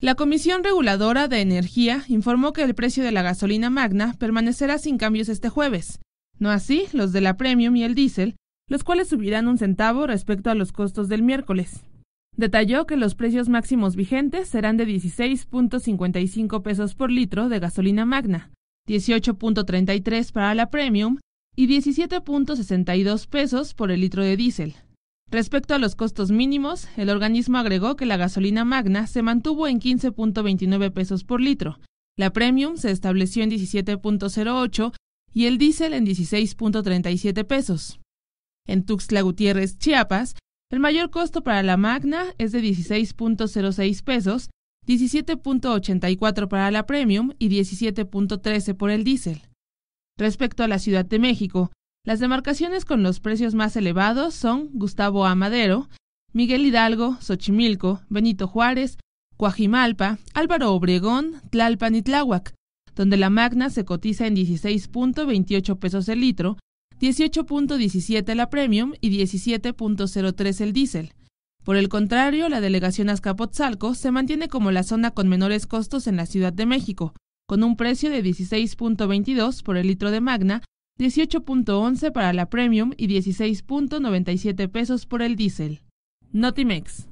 La Comisión Reguladora de Energía informó que el precio de la gasolina magna permanecerá sin cambios este jueves, no así los de la Premium y el diésel, los cuales subirán un centavo respecto a los costos del miércoles. Detalló que los precios máximos vigentes serán de 16.55 pesos por litro de gasolina magna, 18.33 para la Premium y 17.62 pesos por el litro de diésel. Respecto a los costos mínimos, el organismo agregó que la gasolina magna se mantuvo en 15.29 pesos por litro, la premium se estableció en 17.08 y el diésel en 16.37 pesos. En Tuxtla Gutiérrez, Chiapas, el mayor costo para la magna es de 16.06 pesos, 17.84 para la premium y 17.13 por el diésel. Respecto a la Ciudad de México, las demarcaciones con los precios más elevados son Gustavo Amadero, Miguel Hidalgo, Xochimilco, Benito Juárez, Coajimalpa, Álvaro Obregón, Tlalpan y Tláhuac, donde la magna se cotiza en 16.28 pesos el litro, 18.17 la premium y 17.03 el diésel. Por el contrario, la delegación Azcapotzalco se mantiene como la zona con menores costos en la Ciudad de México, con un precio de 16.22 por el litro de magna 18.11 para la Premium y 16.97 pesos por el diésel. Notimex.